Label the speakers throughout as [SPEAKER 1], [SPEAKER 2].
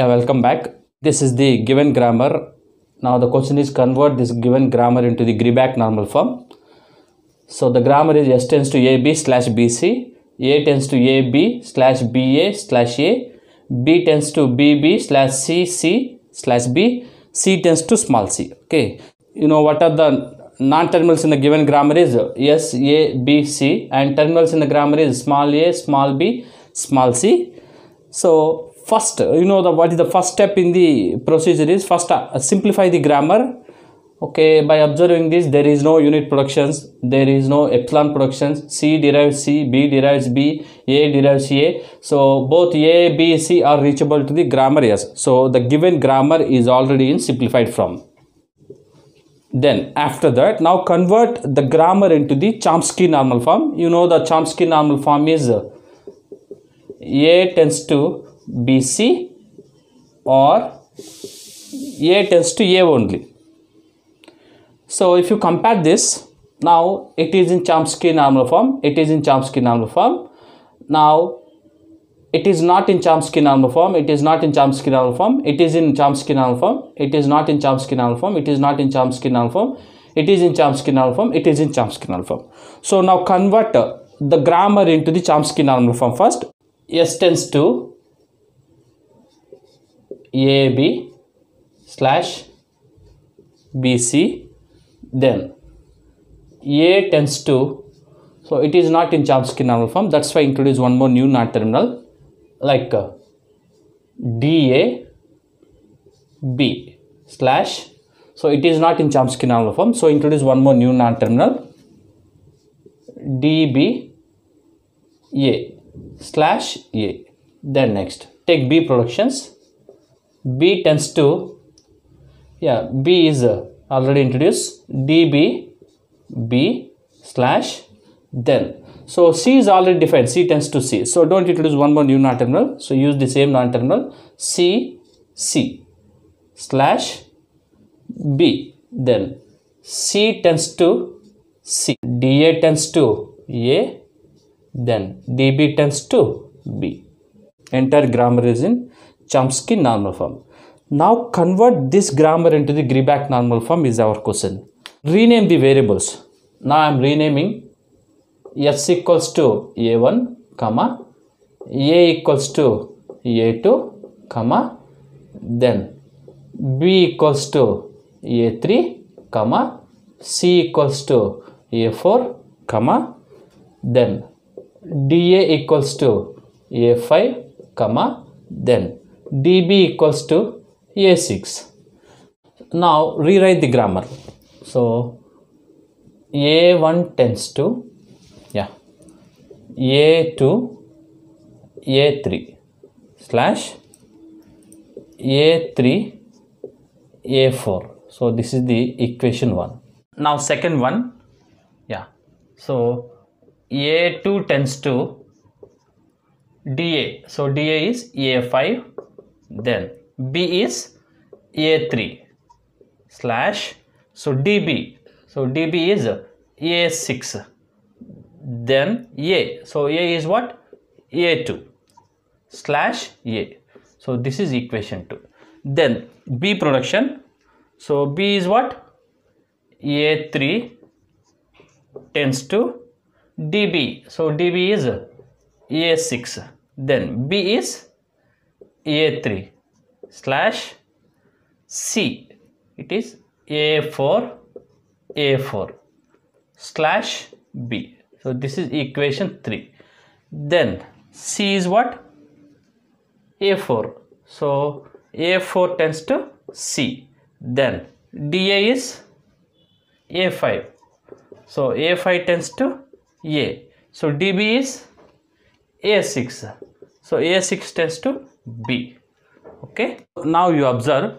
[SPEAKER 1] Yeah, welcome back. This is the given grammar. Now the question is convert this given grammar into the Greibach normal form. So the grammar is S tends to AB slash BC, A tends to AB slash BA slash A, B tends to BB slash CC slash B, C tends to small c. Okay, you know what are the non-terminals in the given grammar is S, A, B, C and terminals in the grammar is small a, small b, small c. So first, you know the what is the first step in the procedure is first uh, simplify the grammar. Okay by observing this there is no unit productions there is no epsilon productions. C derives c b derives b a derives a. So both a b c are reachable to the grammar yes. So the given grammar is already in simplified form. Then after that now convert the grammar into the chomsky normal form. You know the chomsky normal form is a tends to bc or a tends to a only so if you compare this, now it is in Chomsky normal form, it is in Chomsky normal form. Now it is not in Chomsky normal form, it is not in Chomsky normal form, it is in Chomsky normal form, it is not in Chomsky normal form, it is not in Chomsky normal form, it is in Chomsky normal form, it is in Chomsky normal form. So now convert uh, the grammar into the Chomsky normal form first. S tends to AB slash BC then a tends to so it is not in Chomsky normal form. That's why introduce one more new non-terminal like uh, dA b slash so it is not in Chomsky normal form. So introduce one more new non-terminal db a slash a then next. Take b productions b tends to yeah b is uh, already introduced. Db b slash then. So c is already defined. C tends to c. So don't introduce one more new non-terminal. So use the same non-terminal. C c slash b then. C tends to c. Da tends to a then. Db tends to b. Entire grammar is in chomsky normal form now convert this grammar into the Greback normal form is our question. Rename the variables. Now I am renaming s equals to a1, comma, a equals to a2, comma, then b equals to a3, comma, c equals to a4, comma, then dA equals to a5, comma, then dB equals to a6 now rewrite the grammar. So a1 tends to yeah a2 a3 slash a3 a4 so this is the equation 1 now second one yeah. So a2 tends to da so da is a5 then b is a3 slash so db so db is a6 then a so a is what? A2 slash a. So this is equation 2 then b production so b is what? A3 tends to db so db is a6 then b is a3 slash c. It is a4 a4 slash b. So this is equation 3 then c is what? A4 so a4 tends to c. Then da is a5 so a5 tends to a. So db is a6 so a6 tends to b. Okay? Now you observe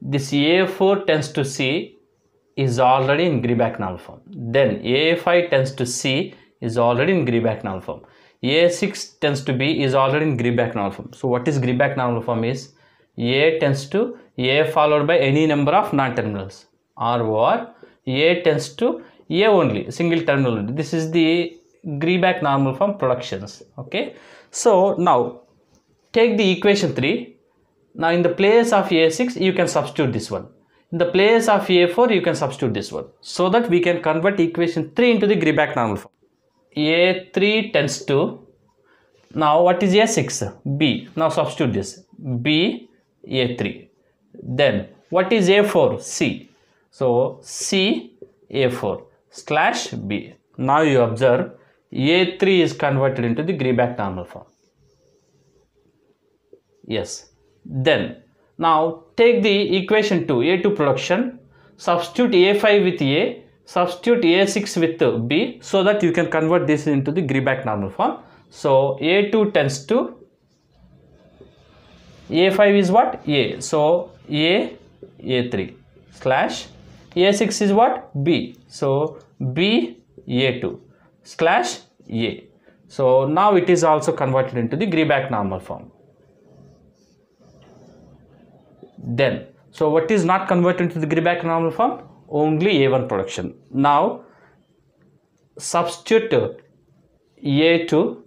[SPEAKER 1] this a4 tends to c is already in Greibach null form. Then a5 tends to c is already in Greibach null form. A6 tends to b is already in Greibach null form. So what is Greibach null form is a tends to a followed by any number of non-terminals. Or or a tends to a only single terminal this is the Greback normal form productions. Okay? So now take the equation 3 now in the place of a6 you can substitute this one. In the place of a4 you can substitute this one. So that we can convert equation 3 into the Greibach normal form. A3 tends to now what is a6 b. Now substitute this. B a3 then what is a4 c. So c a4 slash b. Now you observe a3 is converted into the Greibach normal form yes. Then now take the equation 2 a2 production substitute a5 with a substitute a6 with b so that you can convert this into the Greibach normal form. So a2 tends to a5 is what? A. So a a3 slash a6 is what? B. So b a2 slash a. So now it is also converted into the Greibach normal form then so what is not converted into the Greibach normal form? Only a1 production. Now substitute a2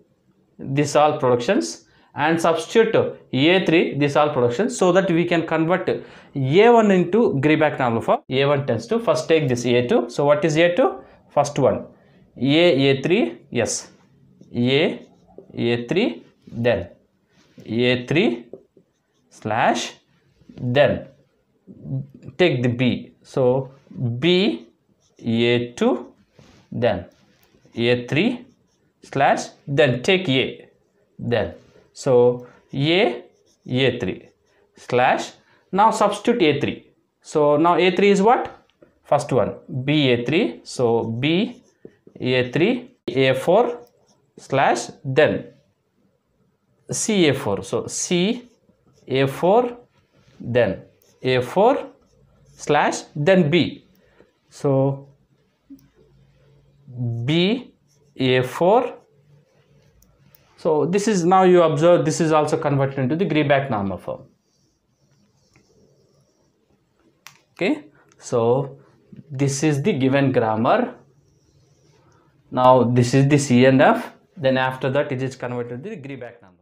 [SPEAKER 1] this all productions and substitute a3 this all productions so that we can convert a1 into Greibach normal form. A1 tends to first take this a2 so what is a2 first one. A a3 yes. A a3 then a3 slash then take the b. So b a2 then a3 slash then take a then. So a a3 slash now substitute a3 so now a3 is what? First one b a3 so b a3 a4 slash then c a4 so c a4 then a4 slash then b. So b a4 so this is now you observe this is also converted into the Greibach normal form. Okay so this is the given grammar. Now this is the CNF. Then after that it is converted to the Greibach number